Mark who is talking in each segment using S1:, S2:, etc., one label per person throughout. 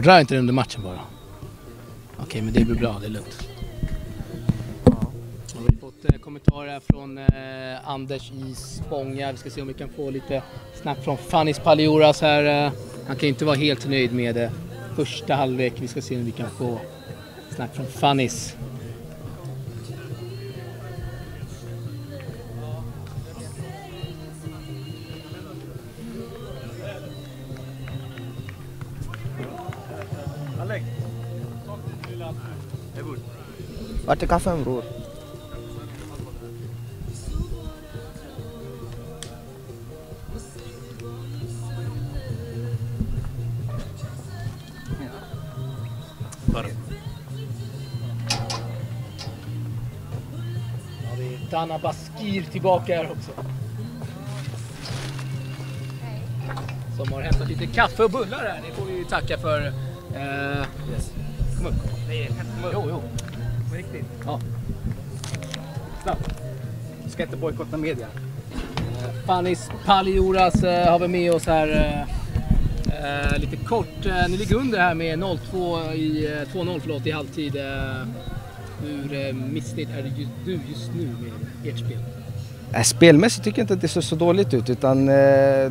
S1: Rör inte den under matchen bara. Okej, men det blir bra, det är lugnt. Vi har fått eh, kommentarer här från eh, Anders i Spånga. Vi ska se om vi kan få lite snack från Fannis Palioras här. Eh, han kan ju inte vara helt nöjd med eh, första halvlek. Vi ska se om vi kan få snack från Fannis.
S2: Vart är kaffen bror?
S1: Ja, det är Dana Baskir tillbaka här också. Som har hämtat lite kaffe och bullar här. Det får vi ju tacka för. Eh, Kom upp. Nej, komma upp. Jo, jo. På riktigt. Ja. Snabbt. Ska inte bojkotta media. Eh, Fannis Fanis Palioras eh, har vi med oss här. Eh, eh, lite kort. Eh, ni ligger under här med 0-2 i, eh, 2-0 förlåt, i halvtid. Eh, hur eh, missnöjd är du just, du just nu med ert spel?
S2: Spelmässigt tycker jag inte att det ser så dåligt ut utan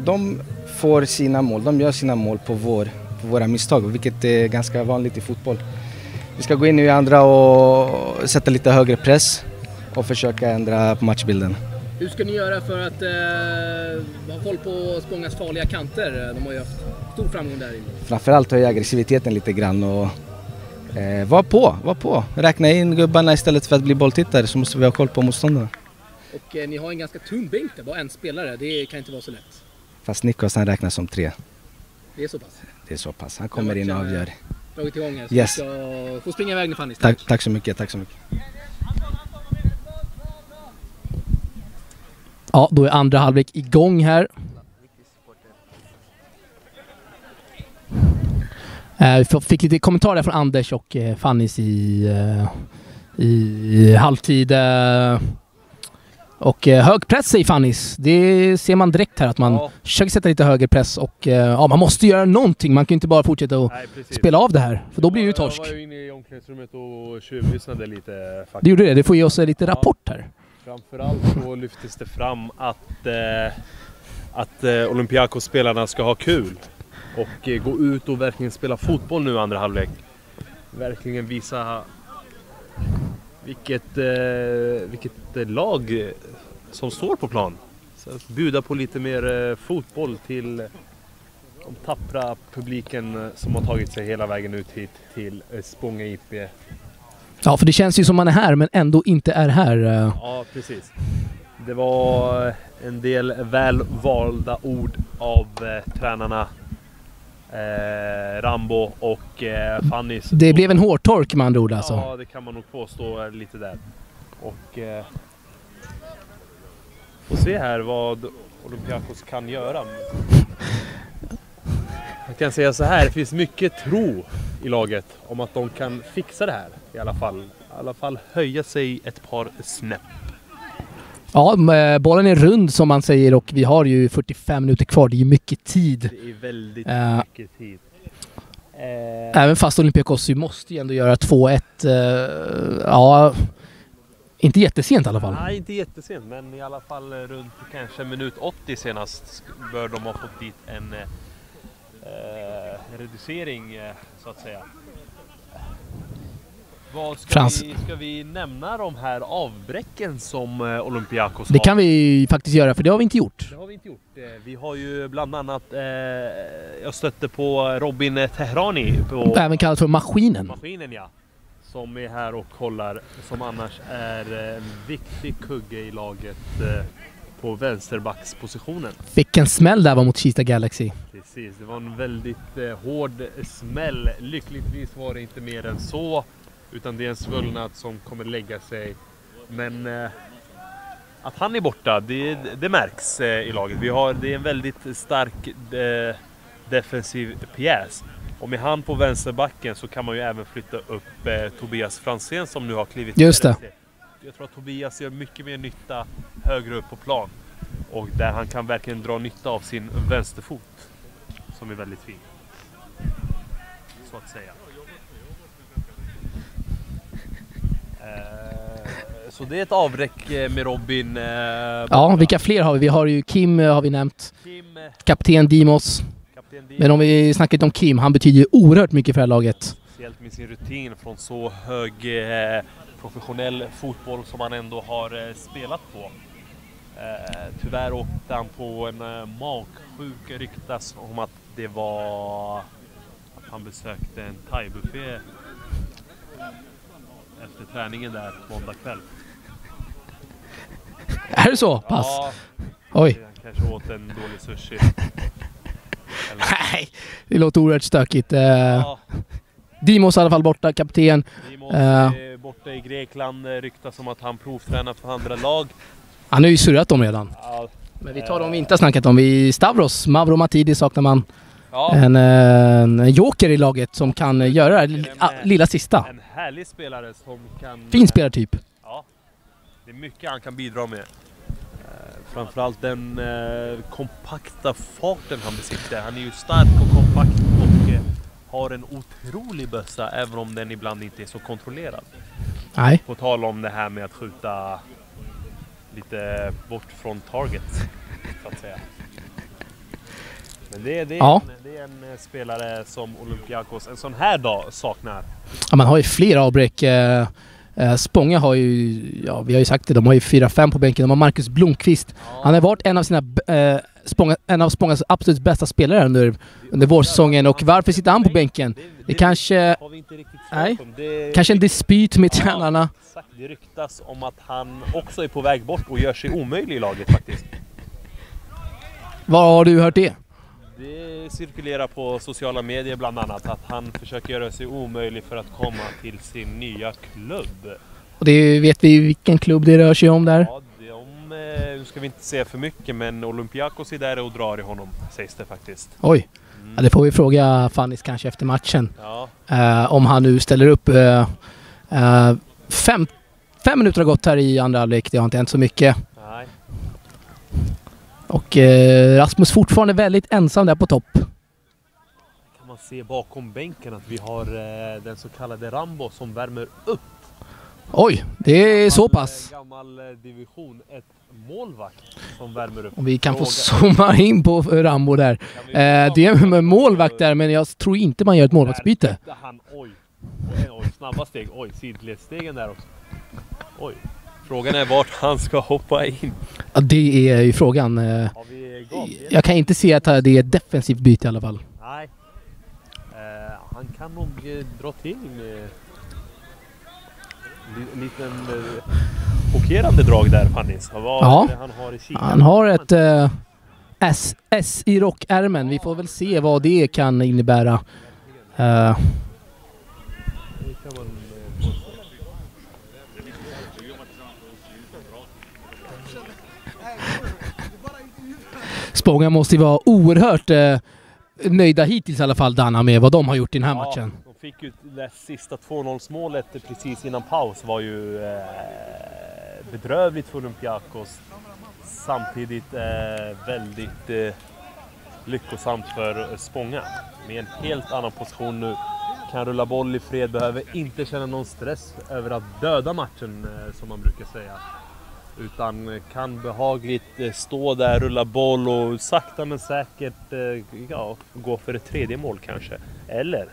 S2: de får sina mål, de gör sina mål på, vår, på våra misstag vilket är ganska vanligt i fotboll. Vi ska gå in nu i andra och sätta lite högre press och försöka ändra på matchbilden.
S1: Hur ska ni göra för att eh, ha koll på Spångas farliga kanter? De har ju haft stor framgång där inne.
S2: Framförallt höja aggressiviteten lite grann och eh, var på, var på. Räkna in gubbarna istället för att bli bolltittare så måste vi ha koll på motståndarna.
S1: Och eh, ni har en ganska tunn bänk där, bara en spelare. Det kan inte vara så lätt.
S2: Fast Nikos han räknas som tre.
S1: Det är så pass.
S2: Det är så pass. Han kommer in och avgör.
S1: Dragit igång här. Så
S2: Yes.
S1: du ska få springa iväg nu Fanny.
S2: Tack, tack så mycket, tack så mycket.
S1: Ja, då är andra halvlek igång här. Eh, Vi fick lite kommentarer från Anders och eh, Fannys i, eh, i halvtid. Och eh, hög press säger Fannys. Det ser man direkt här att man
S3: Ja.
S1: försöker sätta lite högre press och eh, ja, man måste göra någonting. Man kan ju inte bara fortsätta att
S3: Nej,
S1: spela av det här, för då blir det ju
S3: Jag
S1: torsk.
S3: var ju inne i omklädningsrummet och tjuvlyssnade lite faktiskt.
S1: Det gjorde det. Det får ge oss eh, lite rapport här.
S3: Framförallt så lyftes det fram att, eh, att eh, Olympiakos-spelarna ska ha kul. Och eh, gå ut och verkligen spela fotboll nu andra halvlek. Verkligen visa vilket, eh, vilket eh, lag som står på plan. Så att bjuda på lite mer eh, fotboll till de tappra publiken eh, som har tagit sig hela vägen ut hit till Spånga IP.
S1: Ja, för det känns ju som man är här men ändå inte är här.
S3: Ja, precis. Det var en del väl valda ord av eh, tränarna eh, Rambo och eh, Fannys.
S1: Det blev en hårtork med andra ord alltså.
S3: Ja, det kan man nog påstå lite där. Och... Eh, får se här vad Olympiakos kan göra. Jag kan säga så här, det finns mycket tro i laget om att de kan fixa det här i alla fall. I alla fall höja sig ett par snäpp.
S1: Ja, eh, bollen är rund som man säger och vi har ju 45 minuter kvar. Det är ju mycket tid.
S3: Det är väldigt
S1: Eh.
S3: mycket tid. Eh,
S1: Även fast Olympiakos ju måste ju ändå göra 2-1. eh, ja, inte jättesent i alla fall.
S3: Nej, inte jättesent, men i alla fall runt kanske minut 80 senast bör de ha fått dit en eh, reducering eh, så att säga. Vad ska,
S1: Frans.
S3: vi, ska vi nämna de här avbräcken som eh, Olympiakos
S1: Det
S3: har?
S1: kan vi faktiskt göra för det har vi inte gjort.
S3: Det har vi inte gjort. Eh, Vi har ju bland annat, eh, jag stötte på Robin Tehrani på
S1: Även kallat för maskinen.
S3: Maskinen ja. Som är här och kollar, som annars är en viktig kugge i laget eh, på vänsterbackspositionen.
S1: Vilken smäll där var mot Kista Galaxy.
S3: Precis, det var en väldigt eh, hård smäll. Lyckligtvis var det inte mer än så. Utan det är en svullnad som kommer lägga sig. Men eh, att han är borta, det, det märks eh, i laget. Vi har, det är en väldigt stark eh, defensiv pjäs. Och med han på vänsterbacken så kan man ju även flytta upp eh, Tobias Franzén som nu har klivit
S1: Just det.
S3: Jag tror att Tobias gör mycket mer nytta högre upp på plan. Och där han kan verkligen dra nytta av sin vänsterfot. Som är väldigt fin. så att säga. Eh, så det är ett avbräck eh, med Robin. eh,
S1: Ja, vilka fler har vi? Vi har ju Kim eh, har vi nämnt.
S3: Kim, eh,
S1: Kapten Dimos.
S3: kapten
S1: Men om vi snackar lite om Kim, han betyder ju oerhört mycket för det här laget.
S3: Speciellt med sin rutin från så hög eh, professionell fotboll som han ändå har eh, spelat på. Eh, tyvärr åkte han på en eh, magsjuk ryktas om att det var att han besökte en thaibuffé efter träningen där måndag kväll.
S1: Är det så pass?
S3: Ja,
S1: Oj.
S3: han kanske åt en dålig sushi. Eller,
S1: Nej, det låter oerhört stökigt. Eh,
S3: ja,
S1: Dimos i alla fall borta, kapten.
S3: Dimos
S1: Eh.
S3: är borta i Grekland. Ryktas om att han provtränar för andra lag.
S1: Han har ju surrat dem redan.
S3: Ja,
S1: Men vi tar dem vi inte har snackat om. I Stavros, Mavro Matidi saknar man.
S3: ja.
S1: En, eh, en joker i laget som kan göra det lilla sista.
S3: En härlig spelare som kan...
S1: Fin spelartyp.
S3: Ja. Det är mycket han kan bidra med. Eh, Framförallt den eh, kompakta farten han besitter. Han är ju stark och kompakt och eh, har en otrolig bössa även om den ibland inte är så kontrollerad.
S1: Nej.
S3: På tal om det här med att skjuta lite bort från target, så att säga. Men det, det, är,
S1: Ja.
S3: en, det är en eh, spelare som Olympiakos en sån här dag saknar.
S1: Ja, man har ju flera avbräck. Eh, eh, Spånga har ju, ja vi har ju sagt det, de har ju 4-5 på bänken. De har Marcus Blomqvist. Han har varit en av sina, eh, Spånga, en av Spångas absolut bästa spelare under, under vårsäsongen. Och varför sitter han på bänken? Det kanske, nej, kanske en dispyt med
S3: Ja.
S1: tränarna.
S3: Exakt, det ryktas om att han också är på väg bort och gör sig omöjlig i laget faktiskt.
S1: Var har du hört det?
S3: Det cirkulerar på sociala medier bland annat att han försöker göra sig omöjlig för att komma till sin nya klubb.
S1: Och det vet vi vilken klubb det rör sig om där.
S3: Ja, de, eh, nu ska vi inte säga för mycket men Olympiakos är där och drar i honom sägs det faktiskt.
S1: Oj.
S3: Mm.
S1: Ja, det får vi fråga Fannis kanske efter matchen.
S3: Ja,
S1: Eh, om han nu ställer upp. Eh, eh, fem, fem minuter har gått här i andra halvlek. Det har inte hänt så mycket.
S3: nej.
S1: Och eh, Rasmus fortfarande väldigt ensam där på topp.
S3: Kan man se bakom bänken att vi har eh, den så kallade Rambo som värmer upp.
S1: Oj, det är så
S3: Gammal,
S1: pass.
S3: eh, Gammal eh, division 1 målvakt som värmer upp.
S1: Om vi kan få zooma in på Rambo där. Eh, det är en målvakt där, men jag tror inte man gör ett målvaktsbyte.
S3: Han, oj. Oj, oj, snabba steg. Oj, sidledsstegen där också. Oj. Frågan är vart han ska hoppa in.
S1: Ja, det är ju frågan. Eh, jag kan inte se att det är ett defensivt byte i alla fall.
S3: Nej. Eh, han kan nog eh, dra till med en liten chockerande drag där Fannis. Vad
S1: Ja.
S3: han har i kikaren?
S1: Han har ett eh, S, S i rockärmen. Vi får väl se vad det kan innebära. Eh,
S3: Det kan man, eh, påstå.
S1: Spånga måste ju vara oerhört eh, nöjda hittills i alla fall, Danna, med vad de har gjort i den här matchen.
S3: Ja, de fick ju det sista 2-0 målet precis innan paus var ju eh, bedrövligt för Olympiakos. Samtidigt eh, väldigt eh, lyckosamt för Spånga. Med en helt annan position nu. Kan rulla boll i fred, behöver inte känna någon stress över att döda matchen eh, som man brukar säga. Utan kan behagligt eh, stå där, rulla boll och sakta men säkert eh, ja, gå för ett tredje mål kanske. Eller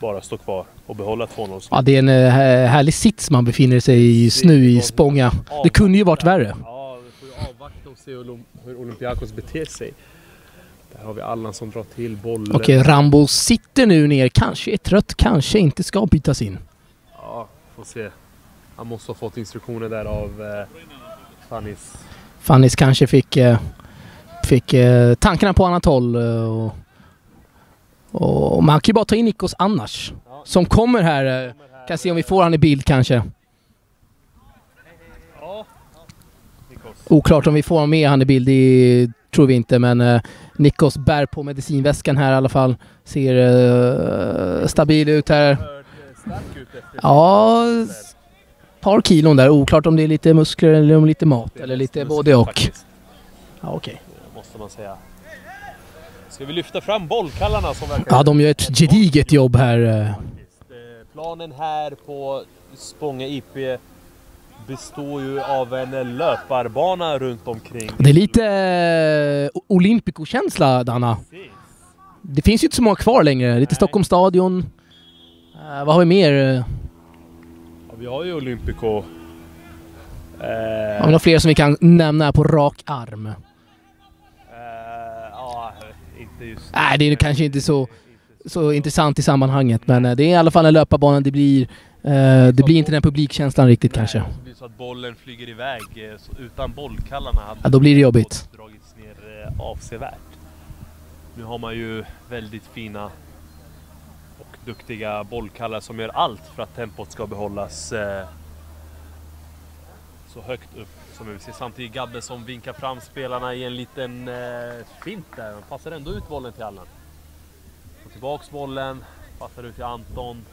S3: bara stå kvar och behålla 2-0.
S1: Ja, det är en eh, härlig sits man befinner sig i just nu i Spånga. Det kunde ju varit värre.
S3: Ja, vi får ju avvakta och se hur Olympiakos beter sig. Där har vi Allan som drar till bollen.
S1: Okej, Rambo sitter nu ner. Kanske är trött, kanske inte ska bytas in.
S3: Ja, får se. Han måste ha fått instruktioner där av eh, Fannis.
S1: Fannis kanske fick, eh, fick eh, tankarna på annat håll. eh, Och, och man kan ju bara ta in Nikos annars. Som kommer här. Kan se om vi får han i bild kanske. Oklart om vi får med han i bild, det tror vi inte. Men eh, Nikos bär på medicinväskan här i alla fall. Ser eh, stabil ut här. Ja, par kilon där. Oklart om det är lite muskler eller om lite mat. Eller lite både och.
S3: faktiskt,
S1: Ja, okej.
S3: Måste man säga. Ska vi lyfta fram bollkallarna som verkar...
S1: Ja, de gör ett gediget jobb här. eh.
S3: Eh, Planen här på Spånga IP består ju av en löparbana runt omkring.
S1: Det är lite eh, Olympico-känsla, Danna.
S3: Precis.
S1: Det finns ju inte så många kvar längre. Lite
S3: Nej.
S1: Stockholms stadion. Eh, vad har vi mer?
S3: Ja, vi har ju Olympico. Eh,
S1: Har vi några fler som vi kan nämna på rak arm?
S3: eh, ja, inte just...
S1: Nej, det är kanske inte så, så intressant i sammanhanget. Men eh, det är i alla fall en löparbana. Det blir, eh, det blir inte den publikkänslan riktigt kanske.
S3: Nej, det blir så att bollen flyger iväg. eh, utan bollkallarna hade
S1: Ja, då blir det jobbigt.
S3: dragits ner eh, avsevärt. Nu har man ju väldigt fina duktiga bollkallar som gör allt för att tempot ska behållas eh, så högt upp som vi ser. Samtidigt Gabbe som vinkar fram spelarna i en liten eh, fint där. Han passar ändå ut bollen till Allan. Får tillbaks bollen, passar ut till Anton.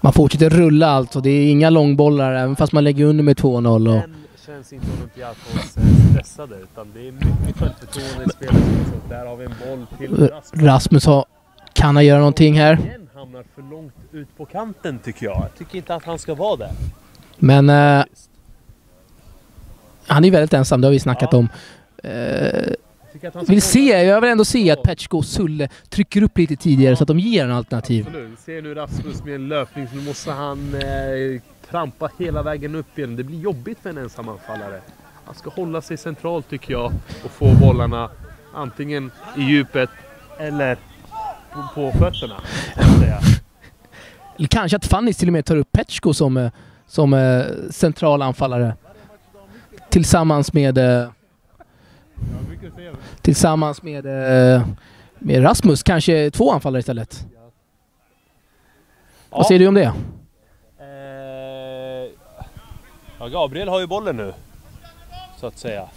S1: Man fortsätter rulla alltså. Det är inga långbollar även fast man lägger under med 2-0. Och...
S3: Men känns inte Olympiakos eh, stressade utan det är mycket självförtroende i spelet. Så där har vi en boll till Rasmus.
S1: Rasmus har, kan han göra någonting här.
S3: Igen hamnar för långt ut på kanten tycker jag. Jag tycker inte att han ska vara där.
S1: Men eh, han är väldigt ensam, det har vi snackat
S3: Ja.
S1: om. Eh, vill se, jag vill ändå se att Petschko och Sulle trycker upp lite tidigare så att de ger en alternativ.
S3: Absolut. Ser nu Rasmus med en löpning så nu måste han eh, trampa hela vägen upp igen. Det blir jobbigt för en ensamanfallare. Han ska hålla sig centralt tycker jag och få bollarna antingen i djupet eller på, på fötterna.
S1: Eller kanske att Fanny till och med tar upp Petschko som, eh, som eh, central anfallare. Tillsammans med... Eh, tillsammans med, eh, med Rasmus. Kanske två anfallare istället. Vad säger du om det?
S3: Ja, Gabriel har ju bollen nu. Så att säga.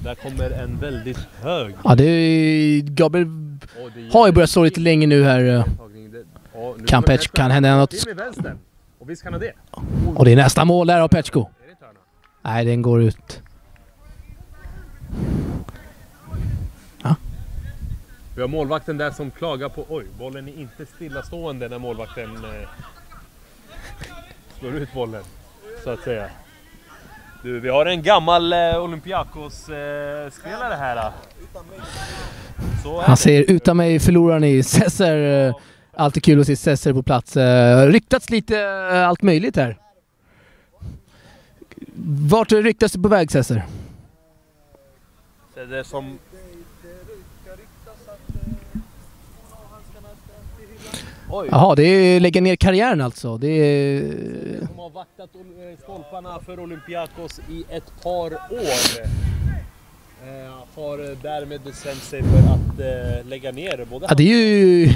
S3: Och där kommer en väldigt hög...
S1: Ja, det är, Gabriel har ju börjat slå lite länge nu här. eh,
S3: ja,
S1: Kan Petsch kan hända något.
S3: Och visst kan han det.
S1: Och det är nästa mål där av
S3: hörna?
S1: Nej, den går ut.
S3: Vi har målvakten där som klagar på... Oj, bollen är inte stillastående när målvakten eh, slår ut bollen. Så att säga. Du, vi har en gammal eh, Olympiakos-spelare här. Då. Så är
S1: Han säger utan mig förlorar ni. Cesar, eh, alltid kul att se Cesar på plats. Eh, Ryktats lite eh, allt möjligt här. Vart ryktas det på väg Cesar?
S3: Det är som... Oj!
S1: Jaha, det är lägga ner karriären alltså. Det är...
S3: Som har vaktat eh, stolparna för Olympiakos i ett par år. Eh, har därmed bestämt sig för att eh, lägga ner både
S1: Ja, det är ju...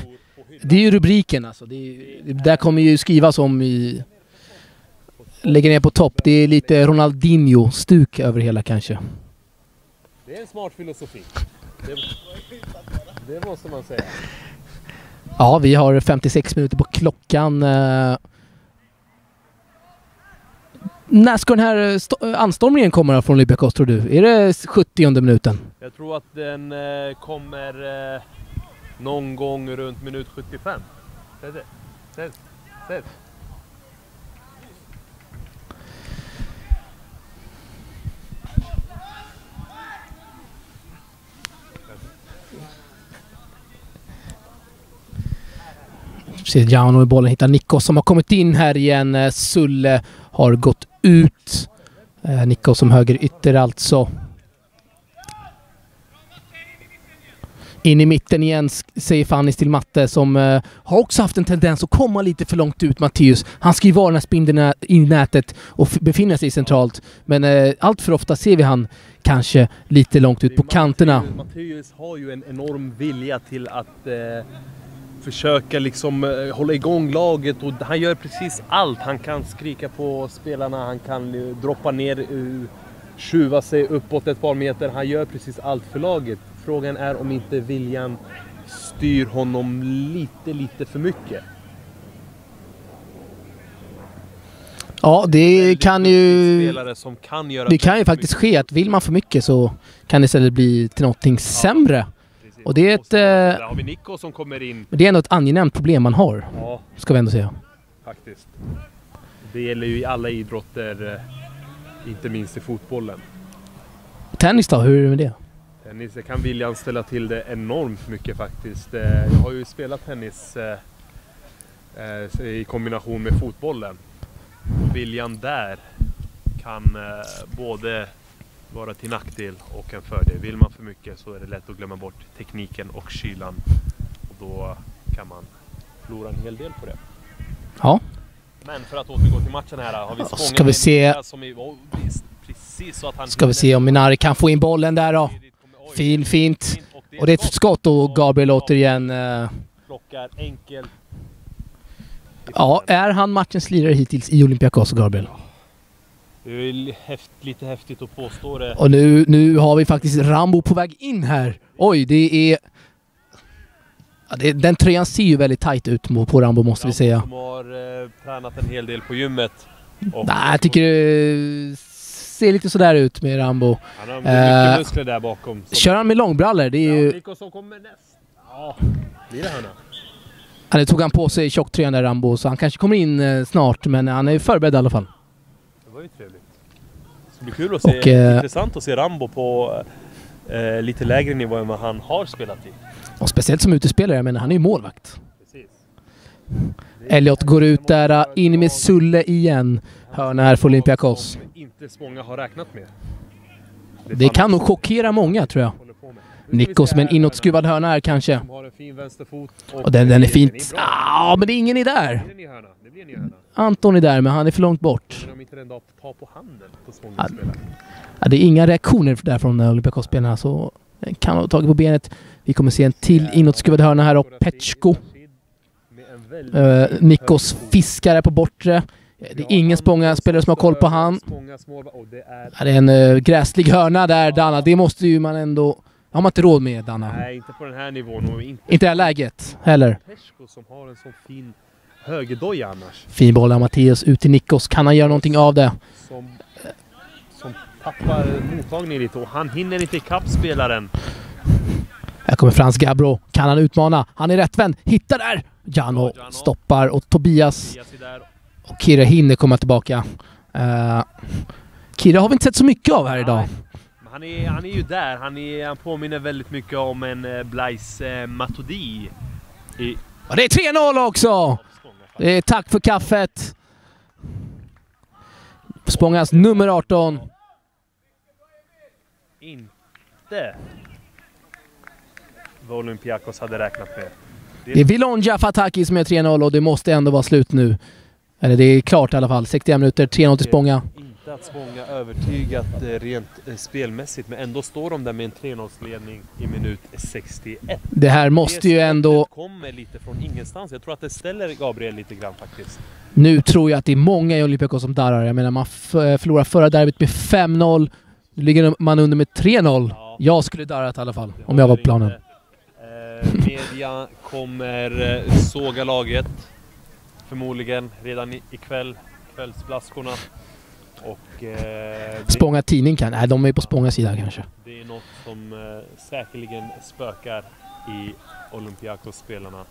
S1: Det är ju rubriken alltså. Det, ju- det där kommer ju skrivas om i... Lägger ner på topp. Det är lite Ronaldinho-stuk över hela kanske.
S3: Det är en smart filosofi. Det, det måste man säga.
S1: Ja, vi har 56 minuter på klockan. Eh. När ska den här anstormningen komma från Olympiakos tror du? Är det 70 minuten?
S3: Jag tror att den eh, kommer eh, någon gång runt minut 75. Precis,
S1: Ser Jano i bollen, hittar Nikos som har kommit in här igen. Eh, Sulle har gått ut. Eh, Nikos som höger ytter alltså. In i mitten igen säger Fannis till Matte som eh, har också haft en tendens att komma lite för långt ut, Matteus. Han ska ju vara den här spindeln i nätet och befinna sig centralt. Men eh, allt för ofta ser vi han kanske lite långt ut på kanterna.
S3: Matteus- Matteus har ju en enorm vilja till att eh, försöka liksom eh, hålla igång laget och han gör precis allt. Han kan skrika på spelarna, han kan droppa ner, tjuva sig uppåt ett par meter. Han gör precis allt för laget. Frågan är om inte viljan styr honom lite, lite för mycket.
S1: Ja, det kan ju... Det kan ju faktiskt ske att vill man för mycket så kan det istället bli till någonting sämre. Och det är ett...
S3: Där
S1: Eh,
S3: har vi Nico som kommer in.
S1: det är ändå ett angenämt problem man har,
S3: Ja,
S1: ska vi ändå säga.
S3: faktiskt. Det gäller ju i alla idrotter, eh, inte minst i fotbollen.
S1: Tennis då, hur är det med det?
S3: Tennis det kan viljan ställa till det enormt mycket faktiskt. Eh, Jag har ju spelat tennis i kombination med fotbollen. Viljan där kan både vara till nackdel och en fördel. Vill man för mycket så är det lätt att glömma bort tekniken och kylan. Och då kan man förlora en hel del på det.
S1: Ja.
S3: Men för att återgå till matchen här. Har vi
S1: Ja, ska vi se- Ska vi se om Minari kan få in bollen där då. Fin, fint.
S3: Och
S1: det är ett skott och Gabriel återigen... Eh, ja, är han matchens lirare hittills i Olympiakos, Gabriel?
S3: Det är häft, lite häftigt att påstå det.
S1: Och nu, nu har vi faktiskt Rambo på väg in här. Oj, det är... Ja, det, den tröjan ser ju väldigt tight ut på Rambo måste vi säga.
S3: Som har eh, tränat en hel del på gymmet. Och
S1: Nej, jag tycker det ser lite sådär ut med Rambo.
S3: Han har mycket
S1: Eh,
S3: muskler där bakom. Som-
S1: Kör han med långbrallor? Det är
S3: Ja,
S1: ju...
S3: Nico som kommer näst. Ja, blir det hörna?
S1: Ja, det tog han på sig tjocktröjan där Rambo, så han kanske kommer in eh, snart, men han är förberedd i alla fall.
S3: Det var ju trevligt. Det ska bli kul att se.
S1: Och, eh,
S3: intressant att se Rambo på eh, lite lägre nivå än vad han har spelat i.
S1: Och speciellt som utespelare, jag menar han är ju målvakt.
S3: Precis.
S1: Elliot går ut där, eh, in med Sulle igen. Hörna här för Olympiakos.
S3: Inte Spånga har räknat med.
S1: Det kan nog chockera många tror jag. Nikos med en
S3: här,
S1: inåtskruvad hörna här kanske.
S3: Fin vänsterfot.
S1: Och den, den är
S3: det
S1: fint. Ja, men det är ingen är där. Anton är där, men han är för långt bort.
S3: Men om inte den dag tar på handen på
S1: Ja.
S3: Spelare.
S1: Det är inga reaktioner där från Olympiakos-spelarna, så den kan ha tagit på benet. Vi kommer se en till inåtskruvad hörna här och Petschko. Uh, Nikos fiskare på bortre. Det är ingen Spånga-spelare som har koll på han.
S3: Det är...
S1: En uh, gräslig hörna där, Danna. Det måste ju man ändå... har man inte råd med, Danna.
S3: Nej, inte på den här nivån inte
S1: Inte det här läget heller.
S3: Peschko som har en sån fin högerdoja annars.
S1: Fin boll av Mattias ut till Nikos. Kan han göra någonting av det?
S3: Som, som tappar mottagningen lite och han hinner inte ikapp spelaren.
S1: Här kommer Frans Gabro. Kan han utmana? Han är rättvänd. Hittar där! Jano
S3: Jano.
S1: stoppar och Tobias och Kirre hinner komma tillbaka. Uh, Kirre har vi inte sett så mycket av här idag.
S3: Nej, Han är, han är ju där. Han, är, han påminner väldigt mycket om en eh, Blaise eh, Matuidi. I
S1: Och det är 3-0 också! Det är tack för kaffet. Spångas nummer 18.
S3: Inte vad Olympiakos hade räknat med.
S1: Det är Vilonja Fataki som är 3-0 och det måste ändå vara slut nu. Eller det är klart i alla fall. 61 minuter, 3-0 till Spånga.
S3: Inte att Spånga övertygat eh, rent eh, spelmässigt, men ändå står de där med en 3-0-ledning i minut 61.
S1: Det här måste ju ändå...
S3: kommer lite från ingenstans. Jag tror att det ställer Gabriel lite grann faktiskt.
S1: Nu tror jag att det är många i Olympiakos som darrar. Jag menar, man f- förlorade förra derbyt med 5-0. Nu ligger man under med 3-0.
S3: Ja.
S1: Jag skulle darrat i alla fall, om jag var på planen.
S3: Eh, media kommer eh, såga laget. Förmodligen redan ikväll. Kvällsblaskorna. Och... Eh,
S1: Spånga Tidning kan... Nej, de är på Spångas sida kanske.
S3: Det är något som eh, säkerligen spökar i Olympiakos-spelarnas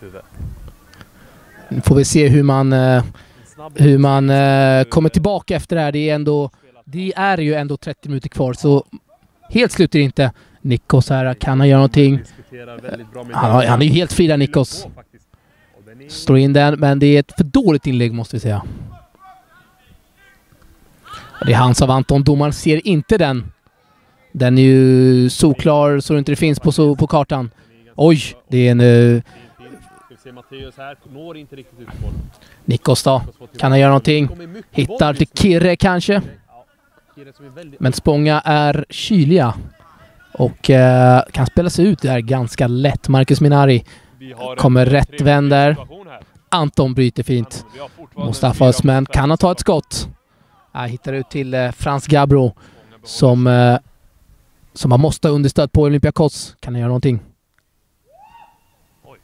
S3: huvud.
S1: Nu får vi se hur man, eh, hur man eh, kommer tillbaka efter det här. Det är ändå... Det är ju ändå 30 minuter kvar, så helt slut är det inte. Nikos här, kan han göra någonting? Han, han är ju helt fri där, Nikos. Slår in den, men det är ett för dåligt inlägg måste vi säga. Det är hans av Anton. Domaren ser inte den. Den är ju solklar så det inte finns på, så, på kartan. Oj, det är en... Uh, Nikos då. Kan han göra någonting? Hittar till. Kirre kanske. Men Spånga är kyliga. Och eh, kan spela sig ut där ganska lätt. Marcus Minari. Kommer
S3: rättvänd
S1: rätt Anton bryter fint. Mustafa Osman kan han ta ett skott. Jag hittar ut till eh, Frans Gabro som, eh, som han måste ha understöd på Olympiakos. Kan han göra någonting?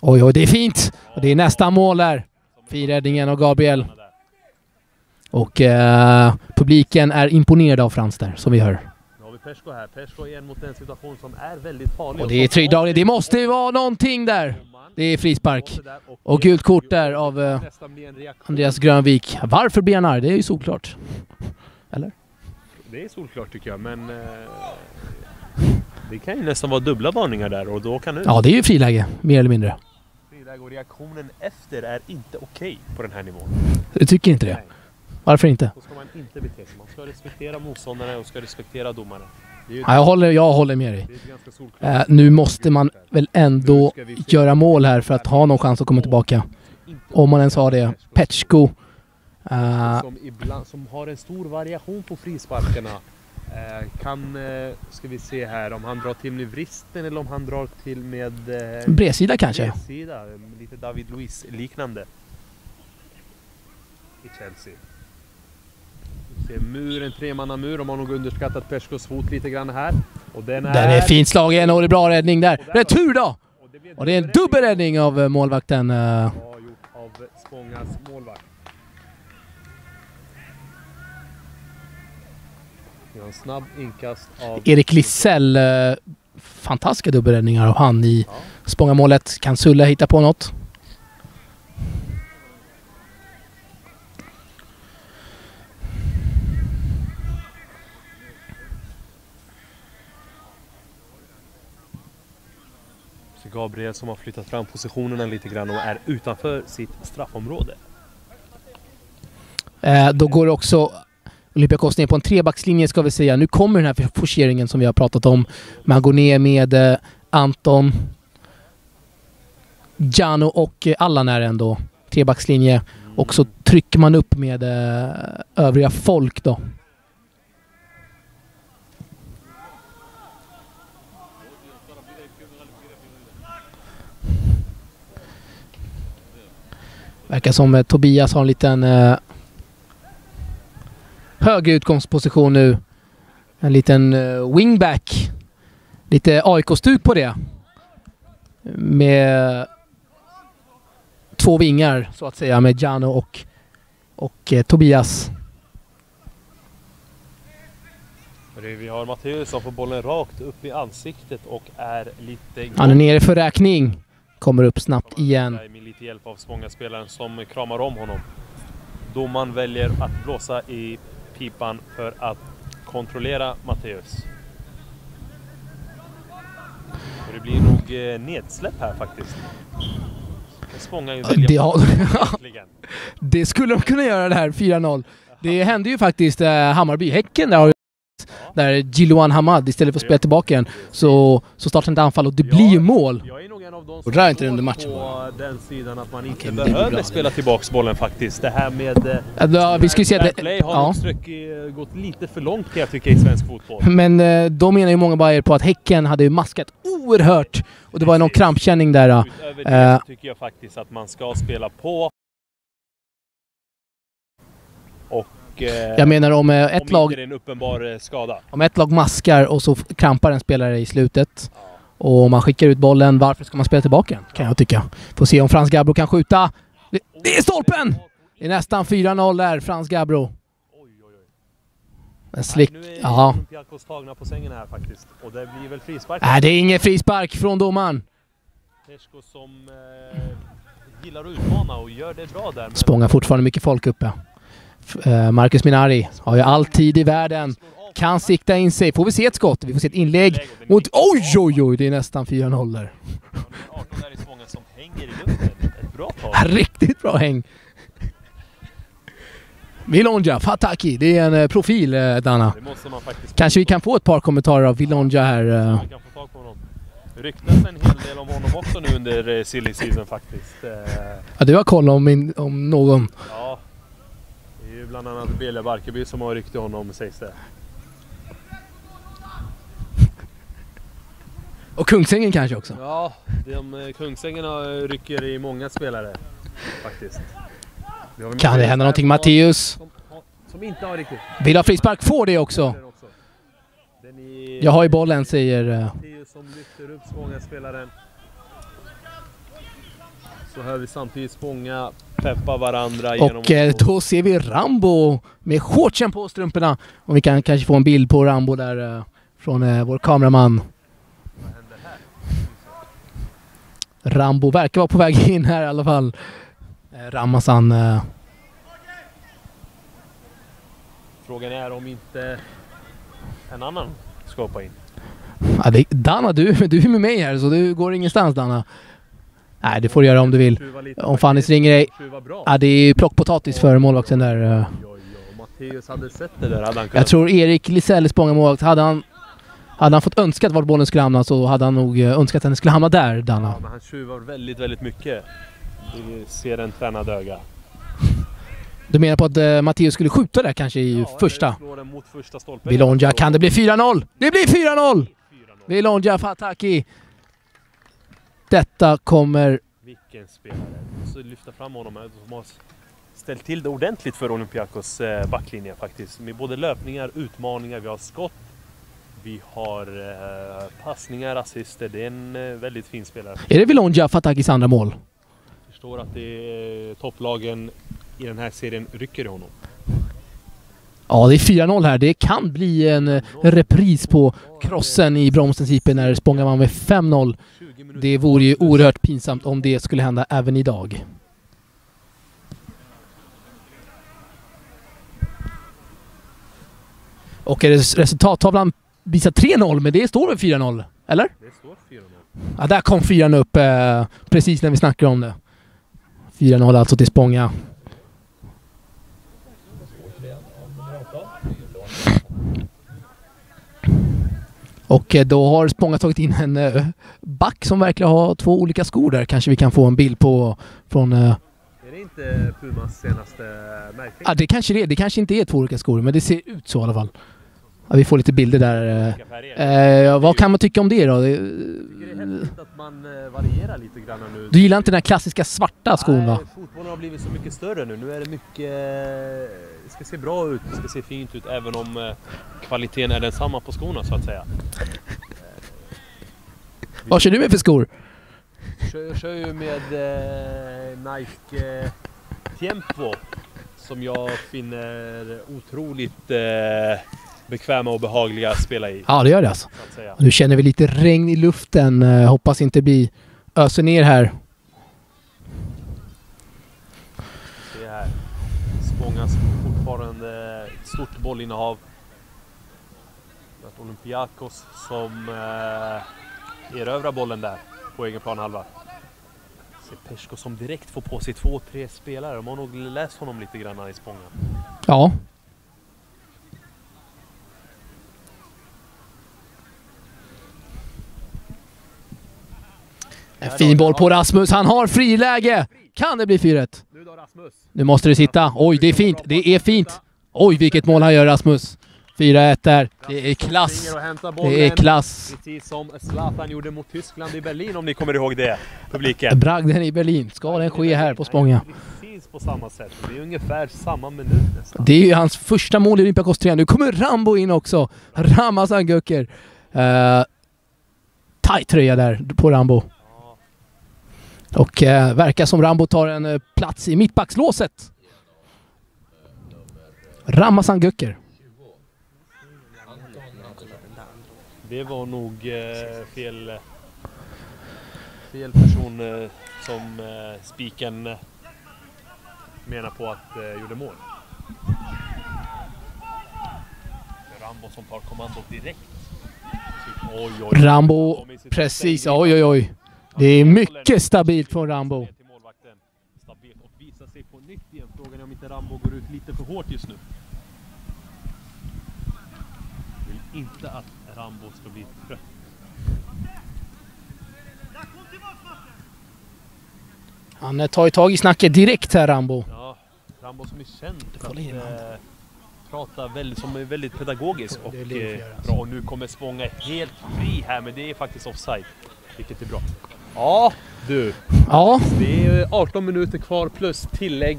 S1: Oj, oj, det är fint! Och det är nästa mål där. Fin räddningen av Gabriel. Och eh, publiken är imponerad av Frans där, som vi hör.
S3: Persko här. Persko igen mot en situation som är väldigt farlig.
S1: Och det är Trydal. Det måste ju vara någonting där. Det är frispark. Och gult kort där av eh, Andreas Grönvik. Varför blir han arg? Det är ju solklart. Eller?
S3: Det är solklart tycker jag, men... Eh, det kan ju nästan vara dubbla varningar där och då kan du...
S1: Ja, det är ju friläge, mer eller mindre.
S3: Friläge och reaktionen efter är inte okej på den här nivån.
S1: Du tycker inte det?
S3: Nej.
S1: Varför inte?
S3: Så ska man inte bete sig. Man ska respektera motståndaren och ska respektera domaren.
S1: Ja, jag, håller, jag håller med dig. Eh, nu måste man väl ändå göra mål här för att ha någon chans att komma tillbaka. Om man ens har det. Petschko. Eh,
S3: som, ibland, som har en stor variation på frisparkarna. Eh, kan, eh, ska vi se här, om han drar till med vristen eller om han drar till med eh,
S1: bredsida kanske?
S3: bredsida. Lite David Luiz liknande. I Chelsea. Vi ser mur, en tremannamur. De har nog underskattat Peskos fot lite grann här. Och den är...
S1: Den är fint slagen och det är bra räddning där.
S3: Där
S1: Retur då!
S3: Och det,
S1: det är en dubbelräddning av eh, målvakten. eh,
S3: Ja, gjort av Spångas målvakt. Det en snabb inkast av...
S1: Erik Lissell. eh, Fantastiska dubbelräddningar av han i
S3: Ja.
S1: Spångamålet. Kan Sulle hitta på något?
S3: Gabriel som har flyttat fram positionerna lite grann och är utanför sitt straffområde.
S1: Eh, då går också Olympiakos ner på en trebackslinje ska vi säga. Nu kommer den här forceringen som vi har pratat om. Man går ner med eh, Anton, Jano och eh, Allan är ändå trebackslinje. Och så trycker man upp med eh, övriga folk då. Verkar som eh, Tobias har en liten eh, högre utgångsposition nu. En liten eh, wingback. Lite AIK-stuk på det. Med två vingar så att säga med Jano och, och eh, Tobias.
S3: Vi har Matteus som får bollen rakt upp i ansiktet och är lite...
S1: Han är nere för räkning. Kommer upp snabbt igen.
S3: Med lite hjälp av Spånga-spelaren som kramar om honom. Domaren väljer att blåsa i pipan för att kontrollera Matteus. Och det blir nog eh, nedsläpp här faktiskt. Det Spånga ju välja
S1: Det, har, det skulle de kunna göra det här, 4-0. Det hände ju faktiskt eh, Hammarby-Häcken där, där Jiloan Hamad istället för att spela tillbaka den så, så startar ett anfall och det blir ju mål.
S3: Jag är nog en av de
S2: Och drar inte under matchen
S3: på
S2: bara.
S3: den sidan att man inte
S2: är
S3: behöver
S2: bra.
S3: spela tillbaks bollen faktiskt. Det här med... eh,
S1: Ja, då, vi ska ju säga att
S3: play
S1: det,
S3: har
S1: ja.
S3: nog sträck- gått lite för långt kan jag tycka i svensk fotboll.
S1: Men eh, då menar ju många Bayer på att Häcken hade ju maskat oerhört. Och det var ju någon krampkänning där. eh.
S3: Utöver det
S1: Eh.
S3: så tycker jag faktiskt att man ska spela på. Och... eh,
S1: Jag menar om eh,
S3: om
S1: ett
S3: inte
S1: lag,
S3: är en uppenbar eh, skada.
S1: om ett lag maskar och så krampar en spelare i slutet och man skickar ut bollen, varför ska man spela tillbaka den? Kan jag tycka. Får se om Frans Gabro kan skjuta. Det, det är stolpen! Det är nästan 4-0 där, Frans Gabro. En slick...
S3: Nej, nu är
S1: Ja.
S3: Olympiakos tagna på sängen här faktiskt. Och det blir väl frispark.
S1: Nej, det är ingen frispark från domaren.
S3: Tesko som eh, gillar att utmana och gör det bra där. men-
S1: Spångar fortfarande mycket folk uppe. Eh, Marcus Minari har ju all tid i världen. Kan sikta in sig. Får vi se ett skott? Vi får se ett inlägg mot... Oj, oj, oj! Det är nästan 4-0 där.
S3: 18 där i Spånga som hänger i luften. Ett bra tag.
S1: Riktigt bra häng. Vilonja, Fataki. Det är en eh, profil, eh,
S3: faktiskt...
S1: Kanske vi kan få ett par kommentarer av Vilonja här. eh.
S3: Vi kan få tag på honom. Ryktas en hel del om honom också nu under eh, silly season faktiskt. Eh,
S1: Ja, du har koll om, min, om någon.
S3: ja. Det är ju bland annat Belia Barkeby som har rykte honom sägs det.
S1: Och Kungsängen kanske också.
S3: Ja, de eh, Kungsängarna rycker i många spelare faktiskt. Har väl
S1: Kan det hända någonting? Matteus
S3: Som, som inte har riktigt.
S1: vill ha frispark, får det också. Jag har ju bollen, säger... eh,
S3: Mattias som lyfter upp Spånga-spelaren. Så hör vi samtidigt Spånga peppa varandra genom
S1: Och eh, då ser vi Rambo med shortsen på strumporna. Och vi kan kanske få en bild på Rambo där. eh, från eh, vår kameraman. Rambo verkar vara på väg in här i alla fall. Ramazan.
S3: Frågan är om inte en annan ska hoppa in.
S1: ja, det, Danna, du, du är med mig här så du går ingenstans Danna. Nej, det får du göra om du vill. Om Fannis ringer dig. Ja, det är plockpotatis för målvakten där. eh. Jag tror Erik Lisell Spånga målvakt, hade han, hade han fått önskat vart bollen skulle hamna så hade han nog eh, önskat att den skulle hamna där, Danna.
S3: Ja, men han tjuvar väldigt, väldigt mycket. Det ser en tränad öga.
S1: Du menar på att uh, Matteus skulle skjuta där kanske i
S3: Ja,
S1: första? Vilonja, kan det bli 4-0? Det blir 4-0!
S3: 4-0.
S1: Vilonja Fataki. Detta kommer...
S3: Vilken spelare. Så lyfta fram honom. De har ställt till det ordentligt för Olympiakos eh, backlinje faktiskt. Med både löpningar, utmaningar, vi har skott. Vi har eh, passningar, assister. Det är en eh, väldigt fin spelare.
S1: Är det Vilonja Fatakis andra mål?
S3: Jag förstår att det är topplagen i den här serien rycker i honom.
S1: Ja, det är 4-0 här. Det kan bli en eh, repris på krossen i bromsens IP när Spånga vann med 5-0.
S3: 20 minuter
S1: Det vore ju oerhört pinsamt om det skulle hända även idag. Och resultattavlan visar 3-0, men det står väl 4-0? Eller?
S3: Det står 4-0.
S1: Ja, där kom 4 upp eh, precis när vi snackade om det. 4-0 alltså till Spånga. Och eh, då har Spånga tagit in en eh, back som verkar ha två olika skor där. Kanske vi kan få en bild på från... Eh,
S3: Är det inte Pumas senaste märkning?
S1: ja, det kanske det är. Det kanske inte är två olika skor, men det ser ut så i alla fall. Ja, vi får lite bilder där. eh. Eh, vad kan man tycka om det då? Det,
S3: är häftigt att man eh, varierar lite grann nu.
S1: du gillar inte den här klassiska svarta skon va?
S3: Nej, fotbollen har blivit så mycket större nu. Nu är det mycket... Det ska se bra ut, det ska se fint ut även om eh, kvaliteten är densamma på skorna så att säga.
S1: Vad kör du med för skor?
S3: Jag kör ju med eh, Nike eh, Tiempo som jag finner otroligt eh, bekväma och behagliga att spela i.
S1: Ja, det gör det alltså. Nu känner vi lite regn i luften. Eh, hoppas inte bli öser ner här.
S3: Se här. Spångas fortfarande ett stort bollinnehav. Olympiakos som eh, erövrar bollen där på egen planhalva. Se Pesko som direkt får på sig två, tre spelare. De har nog läst honom lite grann i Spånga.
S1: Ja. En fin boll på Rasmus. Han har friläge. Kan det bli 4-1?
S3: Nu då Rasmus!
S1: Nu måste det sitta. Oj, det är fint. Det är fint. Oj, vilket mål han gör Rasmus. 4-1 där. Det är klass. Det är klass.
S3: Precis som Zlatan gjorde mot Tyskland i Berlin om ni kommer ihåg det, publiken.
S1: Bragden i Berlin. Ska den ske här på Spånga?
S3: Precis på samma sätt. Det är ungefär samma minut nästan.
S1: Det är ju hans första mål i Olympiakos 3. Nu kommer Rambo in också. Ramazan Göker. Uh, tight tröja där på Rambo. Och eh, verkar som Rambo tar en eh, plats i mittbackslåset. Ramazan Göker.
S3: Det var nog eh, fel, fel person eh, som eh, spiken eh, menar på att eh, gjorde mål. Rambo som tar kommandot direkt. Oj, oj,
S1: Rambo, precis. Oj, oj, oj. Det är mycket stabilt från Rambo.
S3: Till målvakten. Stabilt och visar sig på nytt igen. Frågan är om inte Rambo går ut lite för hårt just nu. Vill inte att Rambo ska bli trött.
S1: Han eh, tar ju tag i snacket direkt här, Rambo.
S3: Ja, Rambo som är känd för att eh, prata väldigt, som är väldigt pedagogisk och eh, bra. Och nu kommer Spånga helt fri här, men det är faktiskt offside. Vilket är bra. Ja, du.
S1: Ja,
S3: Det är 18 minuter kvar plus tillägg.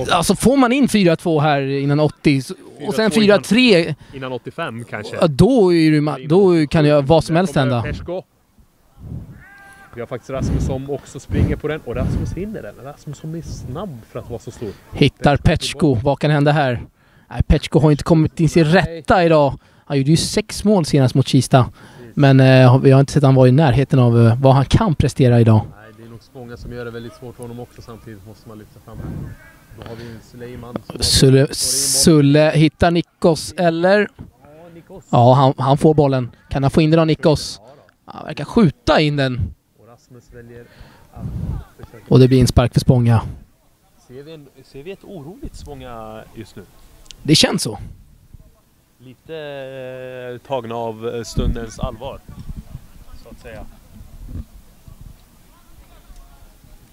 S3: Och
S1: alltså får man in 4-2 här innan 80 så- och sen
S3: 4-2 innan-
S1: 4-3,
S3: innan 85 kanske.
S1: då, är det, då kan ju vad som helst hända.
S3: Vi har faktiskt Rasmus som också springer på den och Rasmus hinner den. Rasmus som är snabb för att vara så stor.
S1: Hittar Petschko. Vad kan hända här? Nej, Petschko har inte kommit till sin rätta idag. Han gjorde ju sex mål senast mot Kista. Men eh, vi har inte sett att han var i närheten av eh, vad han kan prestera idag.
S3: Nej, det är nog många som gör det väldigt svårt för honom också samtidigt måste man lyfta fram. Då har vi en Suleiman som
S1: Sulle, Sulle hittar Nikos eller?
S3: Ja, Nikos.
S1: Ja, han, han får bollen. Kan han få in den av Nikos? Han verkar skjuta in den.
S3: Och
S1: det blir en spark för Spånga.
S3: Ser vi, en, ser vi ett oroligt Spånga just nu?
S1: Det känns så.
S3: Lite eh, tagna av eh, stundens allvar. Så att säga.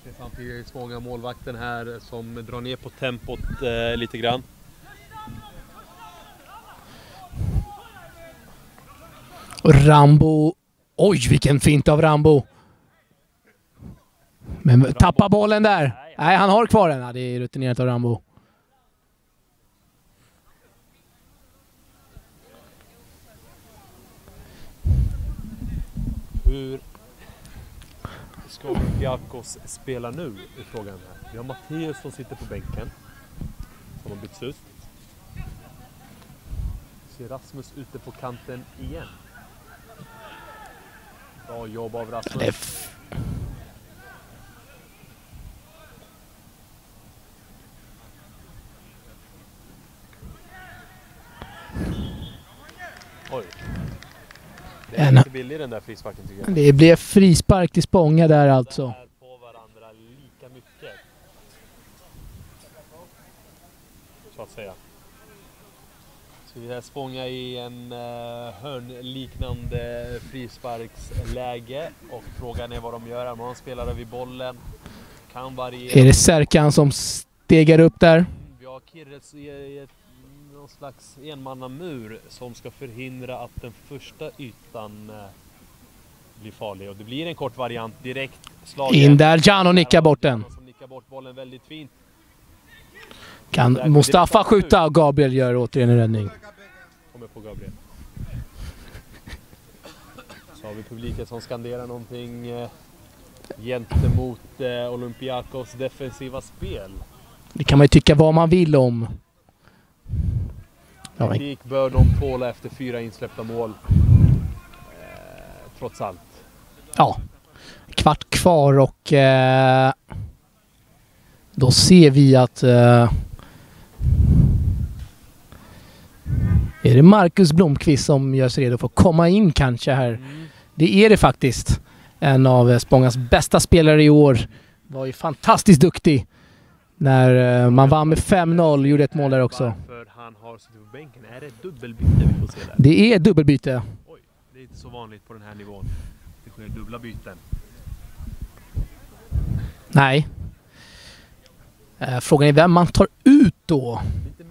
S3: Det är samtidigt Spånga målvakten här som drar ner på tempot eh, lite grann.
S1: Rambo... Oj, vilken fint av Rambo! Men tappa bollen där! Nej, han har kvar den. Ja, det är rutinerat av Rambo.
S3: Hur ska Olympiakos spela nu? Är frågan här. Vi har Matteus som sitter på bänken. Som har bytts ut. Ser Rasmus ute på kanten igen. Bra jobb av Rasmus. Oj. Det är lite billig den där frisparken tycker jag.
S1: Det blev frispark till Spånga där alltså.
S3: Är på varandra lika mycket. Så att säga. Så vi här Spånga i en uh, hörnliknande frisparksläge och frågan är vad de gör. Om de spelar över bollen. Kan variera.
S1: Är det Serkan som stegar upp där?
S3: Vi har Kirres i ett, någon slags enmannamur som ska förhindra att den första ytan eh, blir farlig. Och det blir en kort variant direkt. Slagen.
S1: In där, Jano nickar bort den.
S3: Som nickar bort bollen väldigt fint.
S1: Kan Mustafa skjuta och Gabriel gör återigen en räddning.
S3: Kommer på Gabriel. Så har vi publiken som skanderar någonting eh, gentemot eh, Olympiakos defensiva spel.
S1: Det kan man ju tycka vad man vill om.
S3: Kritik bör de tåla efter fyra insläppta mål. Eh, trots allt.
S1: ja. Kvart kvar och eh, då ser vi att eh, är det Marcus Blomqvist som gör sig redo för att komma in kanske här. Det är det faktiskt. En av Spångas bästa spelare i år. Var ju fantastiskt duktig. När eh, man vann med 5-0 gjorde ett mål där också.
S3: Det
S1: är dubbelbyte.
S3: Oj, det är inte så vanligt på den här nivån. Det sker dubbla byten.
S1: Nej. Eh, Frågan är vem man tar ut då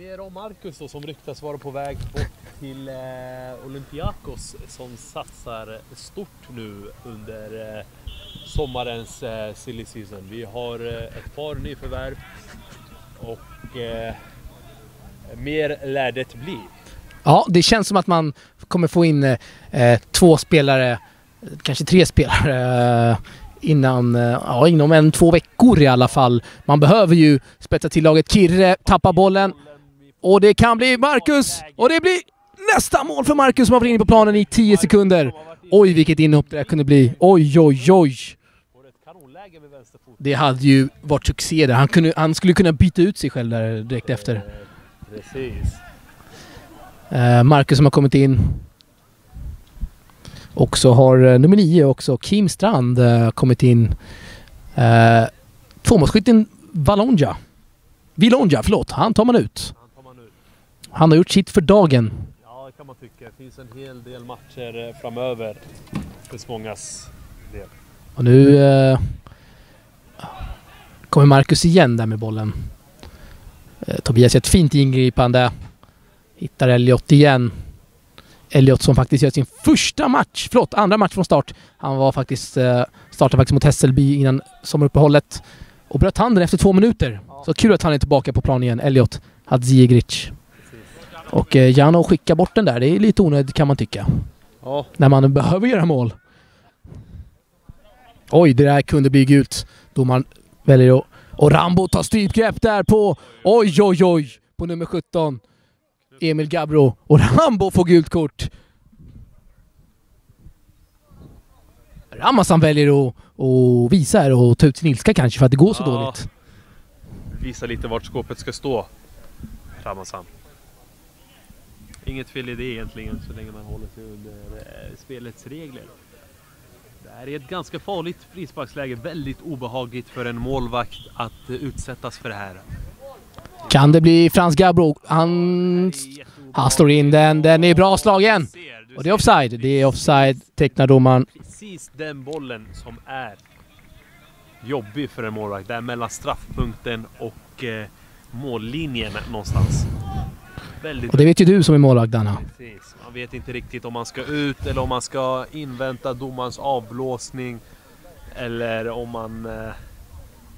S3: säger om Marcus då som ryktas vara på väg bort till eh, Olympiakos som satsar stort nu under eh, sommarens eh, silly season. Vi har eh, ett par nyförvärv och eh, mer lär det bli.
S1: Ja, det känns som att man kommer få in eh, eh två spelare, kanske tre spelare eh, innan, eh, ja, inom en, två veckor i alla fall. Man behöver ju spetsa till laget. Kirre tappar bollen och det kan bli Marcus! Och det blir nästa mål för Marcus som har varit inne på planen i 10 sekunder. Oj, vilket inhopp det där kunde bli. Oj, oj, oj. Det hade ju varit succé där. Han, kunde, han skulle kunna byta ut sig själv där direkt efter.
S3: Precis.
S1: Marcus som har kommit in. Och så har eh, nummer nio också, Kim Strand, eh, kommit in. Tvåmålsskytten Valonja. Vilonja, förlåt. Han tar man ut.
S3: Han
S1: har gjort sitt för dagen.
S3: Ja, det kan man tycka. Det finns en hel del matcher eh, framöver för Spångas del.
S1: Och nu eh, kommer Marcus igen där med bollen. Eh, Tobias gör ett fint ingripande. Hittar Elliot igen. Elliot som faktiskt gör sin första match, förlåt, andra match från start. Han var faktiskt, eh, startade faktiskt mot Hässelby innan sommaruppehållet och bröt handen efter två minuter. Så kul att han är tillbaka på plan igen, Elliot Hadziegric. Och eh, Jano skickar bort den där, det är lite onödigt kan man tycka.
S3: Ja,
S1: När man behöver göra mål. Oj, det där kunde bli gult. Domaren väljer att... Och Rambo tar strypgrepp där på... Oj, oj, oj! På nummer 17. Emil Gabro och Rambo får gult kort. Ramazan väljer att, att visa här och ta ut sin ilska kanske för att det går så
S3: Ja.
S1: dåligt.
S3: Visa lite vart skåpet ska stå. Ramazan. Inget fel i det egentligen så länge man håller sig under eh, spelets regler. Det här är ett ganska farligt frisparksläge. Väldigt obehagligt för en målvakt att eh, utsättas för det här.
S1: Kan det bli Frans Gabro? Han, han slår in den. Den är bra slagen. Och det är offside. Det är offside, tecknar domaren.
S3: Precis den bollen som är jobbig för en målvakt. Där mellan straffpunkten och eh, mållinjen någonstans. Väldigt
S1: Och det vet ju du som är målvakt Anna.
S3: Precis. Man vet inte riktigt om man ska ut eller om man ska invänta domarens avblåsning. Eller om man eh,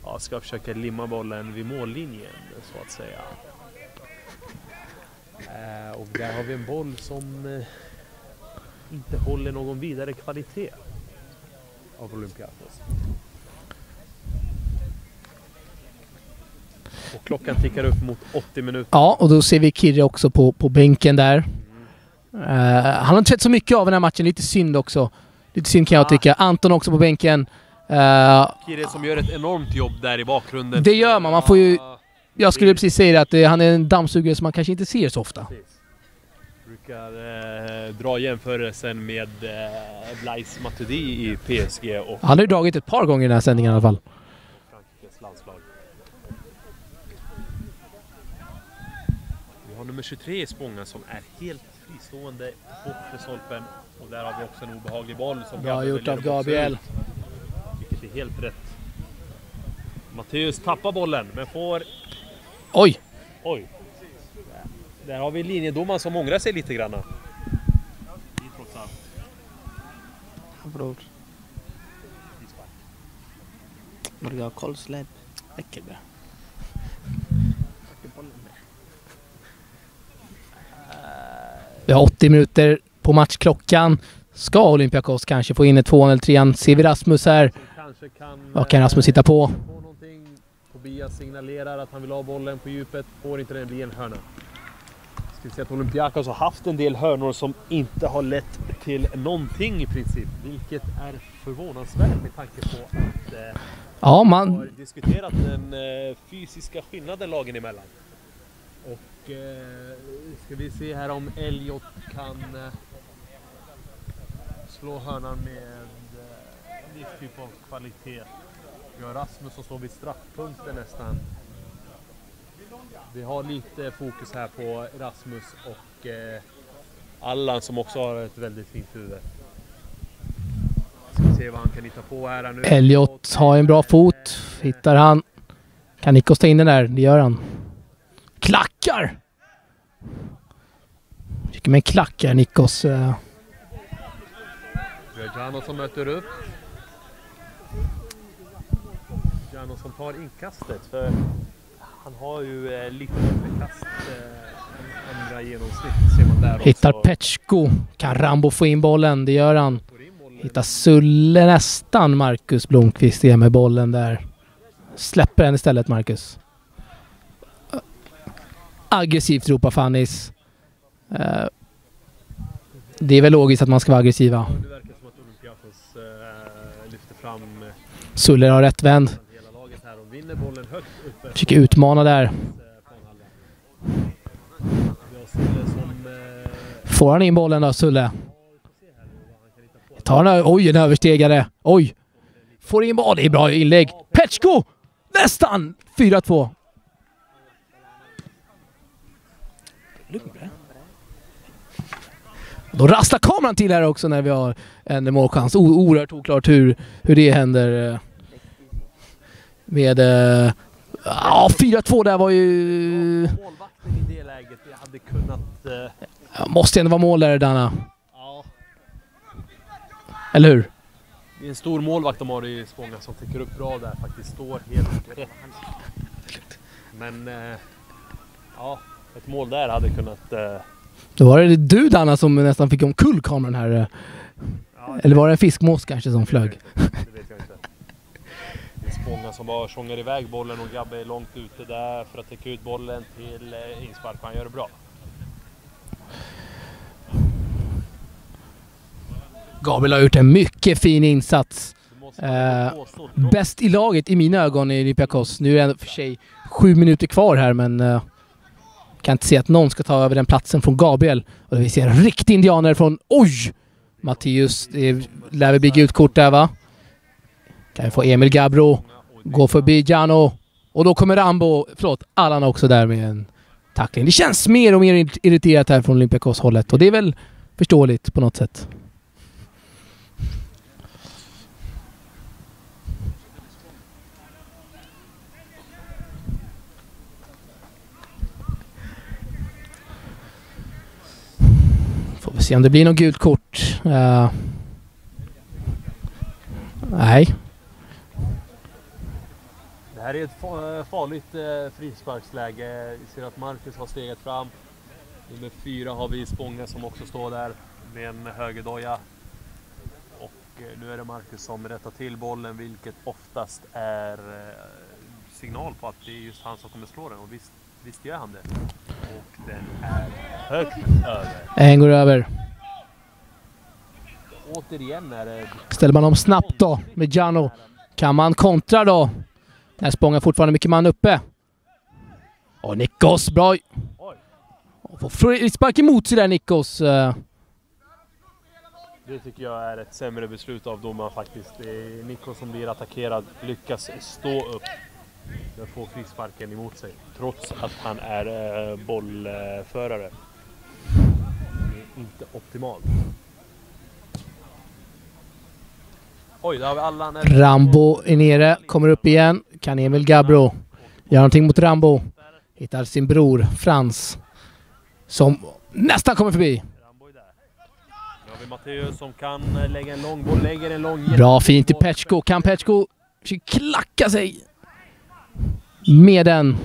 S3: ja, ska försöka limma bollen vid mållinjen så att säga. Eh, och där har vi en boll som eh, inte håller någon vidare kvalitet av Olympiakos. Och klockan tickar upp mot 80 minuter.
S1: Ja, och då ser vi Kirre också på, på bänken där. Eh, han har inte sett så mycket av den här matchen. Lite synd också. Lite synd kan jag
S3: Ja.
S1: tycka. Anton också på bänken. Eh,
S3: Kire som gör ett enormt jobb där i bakgrunden.
S1: Det gör man, man får ju-
S3: Ja,
S1: jag skulle precis säga det att eh, han är en dammsugare som man kanske inte ser så ofta.
S3: precis. Brukar eh, dra jämförelsen med eh, Blaise Matuidi i PSG och
S1: Han har ju dragit ett par gånger i den här sändningen i alla fall.
S3: Frankrikes landslag. Vi har nummer 23 i Spånga som är helt fristående bortre stolpen. Och där har vi också en obehaglig boll som
S1: Bra gjort av Gabriel.
S3: Vilket är helt rätt. Matteus tappar bollen men får
S1: Oj!
S3: Oj! Där har vi linjedomaren som ångrar sig lite grann. Trots allt.
S4: Bror. Borde ha kollsläpp. Räcker bra.
S1: Vi har 80 minuter på matchklockan. Ska Olympiakos kanske få in ett 2 eller 3 Ser vi Rasmus här?
S3: Som kanske kan...
S1: Vad kan Rasmus hitta på?
S3: Tobias signalerar att han vill ha bollen på djupet. Får inte den bli en hörna. Ska vi se att Olympiakos har haft en del hörnor som inte har lett till någonting i princip. Vilket är förvånansvärt med tanke på att eh,
S1: Ja, man...
S3: har diskuterat den eh, fysiska skillnaden lagen emellan. Och eh, ska vi se här om Elliot kan eh, slå hörnan med eh, viss typ av kvalitet. Vi har Rasmus som står vid straffpunkten nästan. Vi har lite fokus här på Rasmus och eh, Allan som också har ett väldigt fint huvud. Ska vi se vad han kan hitta på här nu.
S1: Elliot har en bra fot. Hittar han. Kan Nikos ta in den där? Det gör han. Klackar! Tycker med klackar Nikos. eh.
S3: Vi har Jano som möter upp. Jano som tar inkastet för han har ju eh, lite bättre kast eh, än andra genomsnitt ser man där
S1: Hittar
S3: också.
S1: Petschko. Kan Rambo få in bollen? Det gör han. Hittar Sulle nästan Marcus Blomqvist är med bollen där. Släpper den istället Marcus. Aggressivt ropar Fannis. Eh, Det är väl logiskt att man ska vara aggressiva.
S3: Det verkar som att Olympiakos eh, lyfter fram eh,
S1: Sulle har rätt vänd.
S3: hela laget här och vinner bollen högt uppe.
S1: Försöker utmana där. Får han in bollen då, Sulle? Tar han, oj, en överstegare. Oj! Får in boll. Det är bra inlägg. Petschko! Nästan! 4-2. Då rasslar kameran till här också när vi har en målchans. O- oerhört oklart hur, hur det händer. eh, Med... eh, Ja, 4-2 där var ju...
S3: målvakten i det läget det hade kunnat... Eh,
S1: Ja, Måste ändå vara mål där, Danna.
S3: ja,
S1: Eller hur?
S3: Det är en stor målvakt de har i Spånga som täcker upp bra där faktiskt. Står helt rätt. Men ja, ett mål där hade kunnat...
S1: Då var det du Danna som nästan fick omkull kameran här. Eh,
S3: ja,
S1: Eller var det en fiskmås kanske som flög?
S3: Det vet jag inte. Det är Spånga som bara tjongar iväg bollen och Gabbe är långt ute där för att täcka ut bollen till eh, inspark. Han gör det bra.
S1: Gabriel har gjort en mycket fin insats. Eh, Bäst i laget i mina ögon i Nypiakos. Nu är det för sig sju minuter kvar här men eh, kan inte se att någon ska ta över den platsen från Gabriel. Och vi ser en riktig indianer från... Oj! Matteus, det lär väl bli gult kort där va? Kan vi få Emil Gabro gå förbi Jano. Och då kommer Rambo, förlåt, Allan också där med en tackling. Det känns mer och mer irriterat här från Olympiakos hållet och det är väl förståeligt på något sätt. Får vi se om det blir något gult kort. Uh, nej,
S3: Det här är ett eh, farligt uh, frisparksläge. Vi ser att Marcus har stegat fram. Nummer fyra har vi Spånga som också står där med en högerdoja. Och nu är det Marcus som rättar till bollen vilket oftast är signal på att det är just han som kommer slå den. Och visst, visst gör han det. Och den är högt över.
S1: en går över.
S3: Återigen är det...
S1: Ställer man om snabbt då med Jano. Kan man kontra då? Där spångar fortfarande mycket man uppe. Och Nikos, bra! Och Får frispark emot sig där Nikos. Eh,
S3: Det tycker jag är ett sämre beslut av domaren faktiskt. Det är Nico som blir attackerad, lyckas stå upp. Får frisparken emot sig. Trots att han är eh, bollförare. Det är inte optimalt. Oj, där har vi Allan.
S1: Rambo är nere, kommer upp igen. Kan Emil Gabro göra någonting mot Rambo? Hittar sin bror Frans. Som nästan kommer förbi.
S3: Matteus som kan eh, lägga en lång boll, lägger en lång
S1: Bra fint till Petschko. Kan Petschko klacka sig med den?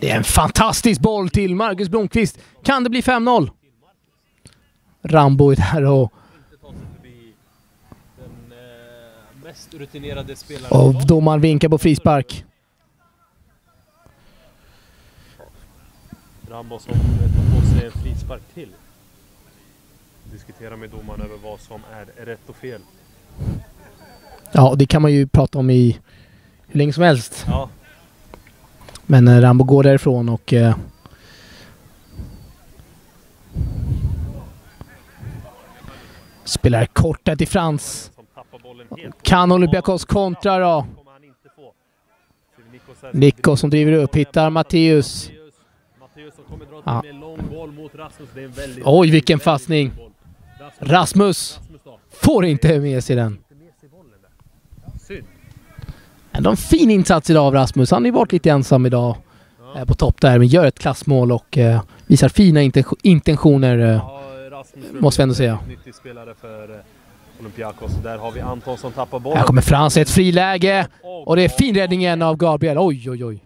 S1: Det är en fantastisk boll till Marcus Blomqvist. Kan det bli 5-0? Rambo är där och,
S3: inte ta sig förbi den eh, mest rutinerade spelaren.
S1: och domaren vinkar på frispark.
S3: Rambo som tar på sig en frispark till. Diskutera med domaren över vad som är rätt och fel.
S1: Ja, det kan man ju prata om i hur länge som helst.
S3: Ja,
S1: Men eh, Rambo går därifrån och... Eh, spelar kort där till Frans.
S3: som tappar bollen helt.
S1: Kan Olympiakos kontra då?
S3: Nikos.
S1: Nico som driver upp, hittar Matteus. Ja. Oj, vilken
S3: fastning! Rasmus,
S1: får inte med sig den. Ändå en fin insats idag av Rasmus. Han har ju varit lite ensam idag
S3: Ja.
S1: på topp där, men gör ett klassmål och eh, visar fina intentioner. Eh.
S3: Ja,
S1: Måste vi ändå säga.
S3: Nyttig spelare för eh, Olympiakos. Där har vi Anton som tappar bollen.
S1: Här kommer Frans i ett friläge.
S3: Och-
S1: det är fin räddning igen av Gabriel. Oj, oj, oj.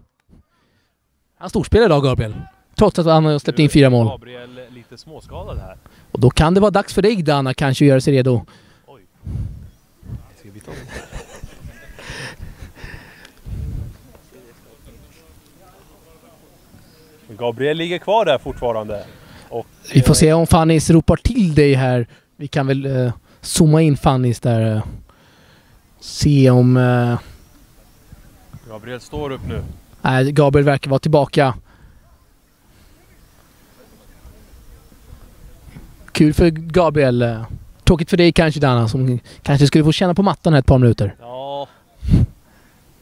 S1: Han storspelar idag, Gabriel. Trots att han har släppt in fyra mål.
S3: Gabriel lite småskadad här.
S1: Och då kan det vara dags för dig, Dana, kanske att göra sig redo.
S3: Oj. Gabriel ligger kvar där fortfarande. Och,
S1: Vi får se om Fannis ropar till dig här. Vi kan väl eh, zooma in Fannis där. Eh. Se om... Eh,
S3: Gabriel står upp nu.
S1: nej, Gabriel verkar vara tillbaka. Kul för Gabriel. Eh. Tråkigt för dig kanske Dana, som kanske skulle få känna på mattan här ett par minuter.
S3: Ja.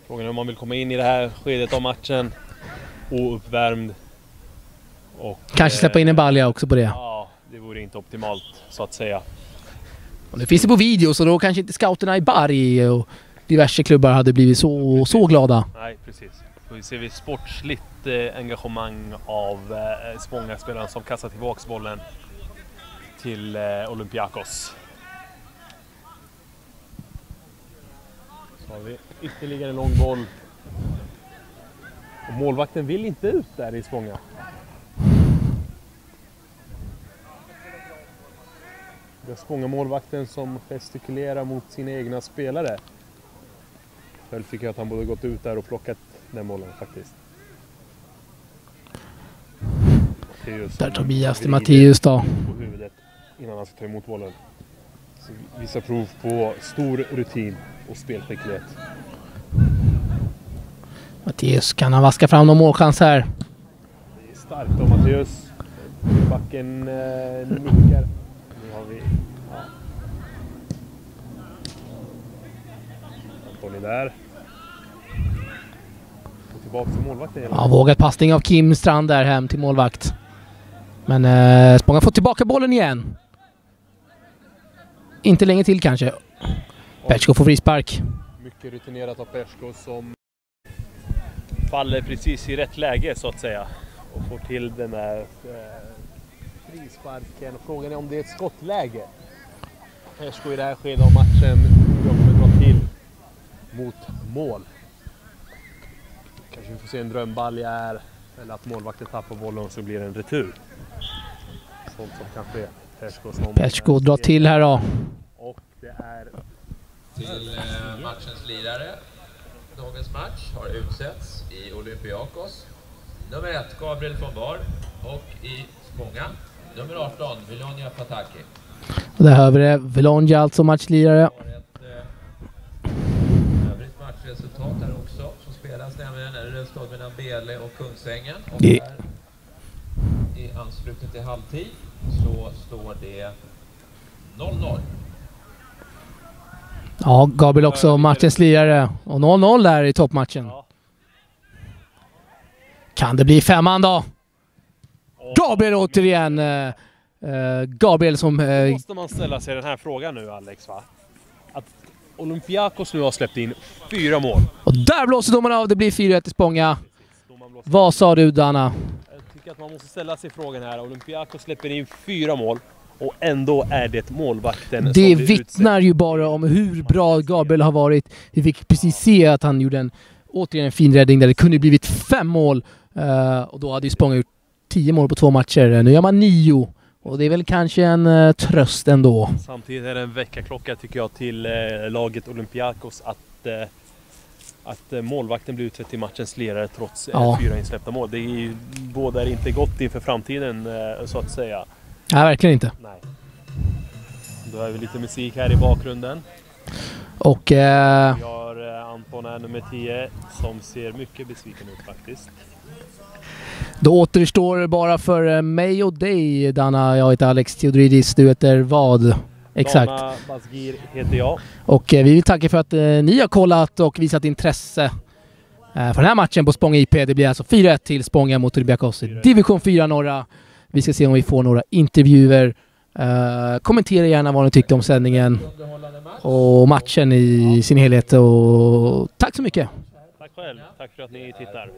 S3: Frågan är om man vill komma in i det här skedet av matchen. Ouppvärmd. Och,
S1: Kanske släppa in en balja också på det.
S3: Ja, det vore inte optimalt så att säga.
S1: Och nu finns det på video så då kanske inte scouterna i Bari och diverse klubbar hade blivit så, så glada.
S3: Nej, precis. Då ser vi sportsligt eh, engagemang av eh, Spånga-spelaren som kastar tillbaka bollen till eh, Olympiakos. Så har vi ytterligare en lång boll. Och målvakten vill inte ut där i Spånga. Det är Spånga-målvakten som gestikulerar mot sina egna spelare. Själv tycker jag att han borde gått ut där och plockat den bollen faktiskt. Matteus
S1: Där Tobias till Matteus då.
S3: på huvudet innan han ska ta emot bollen. Så visar prov på stor rutin och spelskicklighet.
S1: Matteus, kan han vaska fram någon målchans här?
S3: Det är starkt av Matteus. Backen eh, nickar. Nu har vi... Ja. Antoni där. Och tillbaka till målvakten.
S1: Ja, vågat passning av Kim Strand där hem till målvakt. Men eh, Spånga får tillbaka bollen igen. Inte länge till kanske. Petschko får frispark.
S3: Mycket rutinerat av Persko som faller precis i rätt läge så att säga. Och får till den där eh, frisparken. Frågan är om det är ett skottläge. Persko i det här skedet av matchen jag kommer dra till mot mål. Kanske vi får se en drömbalja här. Eller att målvakten tappar bollen och så blir det en retur. Sånt som kan ske.
S1: Petschko drar till här då.
S3: Och det är
S5: till eh, matchens lirare. Dagens match har utsetts i Olympiakos. Nummer ett, Gabriel von Bar. Och i Spånga, nummer 18, Vilonia Pataki.
S1: Och där hör vi det. Velonja alltså matchlirare.
S5: Vi har ett eh, matchresultat här också som spelas, nämligen är det stått mellan Bele och Kungsängen. Och
S1: Det-
S5: här i anslutning till halvtid så står det 0-0.
S1: Ja, Gabriel också matchens lirare. Och 0-0 där i toppmatchen.
S3: Ja.
S1: Kan det bli femman då? Gabriel återigen. eh, eh, Gabriel som...
S3: Då
S1: eh,
S3: måste man ställa sig den här frågan nu Alex va? Olympiakos nu har släppt in fyra mål.
S1: och där blåser domarna av. Det blir 4-1 i Spånga. Vad sa du Dana?
S3: Jag tycker att man måste ställa sig frågan här. Olympiakos släpper in fyra mål och ändå är det målvakten som
S1: Det vittnar ju bara om hur bra Gabriel har varit. Vi fick precis se att han gjorde en, återigen en fin räddning där det kunde blivit fem mål. Eh, och då hade ju Spånga gjort tio mål på två matcher. Nu gör man nio. Och det är väl kanske en eh, tröst ändå.
S3: Samtidigt är det en väckarklocka tycker jag till eh, laget Olympiakos att, eh, att eh, målvakten blir utsedd till matchens lirare trots eh,
S1: Ja.
S3: fyra insläppta mål. Det är ju, bådar inte gott inför framtiden eh, så att säga.
S1: Nej, verkligen inte.
S3: Nej. Då har vi lite musik här i bakgrunden.
S1: Och
S3: Vi har Anton här, nummer 10, som ser mycket besviken ut faktiskt.
S1: Då återstår bara för eh, mig och dig Dana. Jag heter Alex Theodoridis. Du heter vad? Exakt.
S3: Dana Basgir heter jag.
S1: Och eh, vi vill tacka för att eh, ni har kollat och visat intresse eh, för den här matchen på Spånga IP. Det blir alltså 4-1 till Spånga mot Olympiakos i
S3: 4-1.
S1: division 4 norra. Vi ska se om vi får några intervjuer. Eh, kommentera gärna vad ni tyckte om sändningen och matchen i sin helhet. Och tack så mycket!
S3: Tack själv. Tack för att ni tittar.